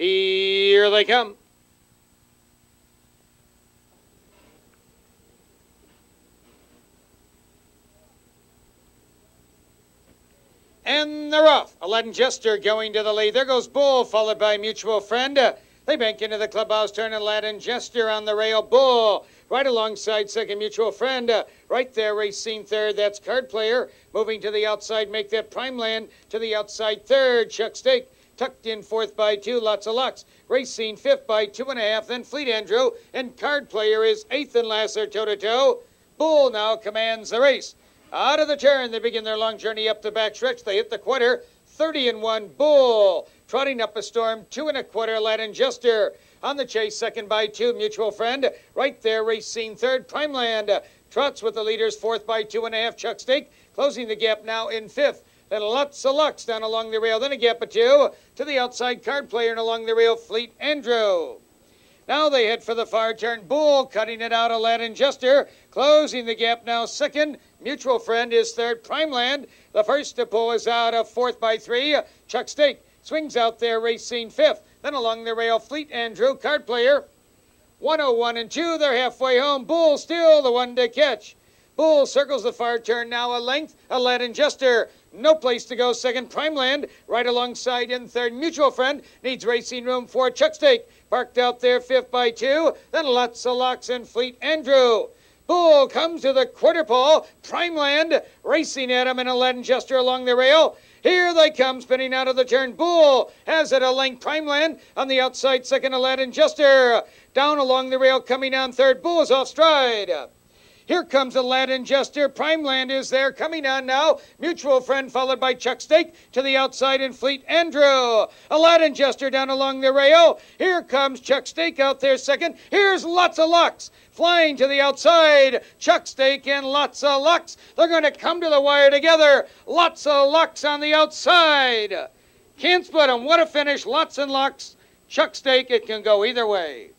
Here they come. And they're off. Aladdin Jester going to the lead. There goes Bull, followed by Mutual Friend. Uh, they bank into the clubhouse turn. Aladdin Jester on the rail. Bull right alongside second Mutual Friend. Uh, right there, Racine third. That's Card Player moving to the outside. Make that Prime Land to the outside third. Chuck Stake tucked in fourth by two. Lots A Lox. Racine fifth by two and a half. Then Fleet Andrew and Card Player is eighth and last. They're toe to toe. Bull now commands the race. Out of the turn, they begin their long journey up the back stretch. They hit the quarter, 30 and 1. Bull trotting up a storm, two and a quarter. Aladdin Jester on the chase, second by two. Mutual Friend right there, Racine third. Primeland trots with the leaders, fourth by two and a half. Chuck Stake closing the gap now in fifth. Then Lots A Lox down along the rail. Then a gap of two to the outside card player and along the rail, Fleet Andrew. Now they head for the far turn. Bull cutting it out. Aladdin Jester closing the gap now second. Mutual Friend is third. Primeland, the first to pull, is out of fourth by three. Chuck Stake swings out there. Racine fifth. Then along the rail, Fleet Andrew, card player. 101 and 2, they're halfway home. Bull still the one to catch. Bull circles the far turn now a length. Aladdin Jester no place to go. Second, Primeland, right alongside in third. Mutual Friend needs racing room for Chuck Stake. Parked out there, fifth by two. Then Lots A Lox and Fleet Andrew. Bull comes to the quarter pole. Primeland racing at him and Aladdin Jester along the rail. Here they come, spinning out of the turn. Bull has it a length. Primeland on the outside, second Aladdin Jester. Down along the rail, coming down third. Bull is off stride. Here comes Aladdin Jester. Primeland is there. Coming on now. Mutual Friend followed by Chuck Stake to the outside in Fleet Andrew. Aladdin Jester down along the rail. Here comes Chuck Stake out there second. Here's Lots A Lox flying to the outside. Chuck Stake and Lots A Lox. They're going to come to the wire together. Lots A Lox on the outside. Can't split them. What a finish. Lots A Lox. Chuck Stake. It can go either way.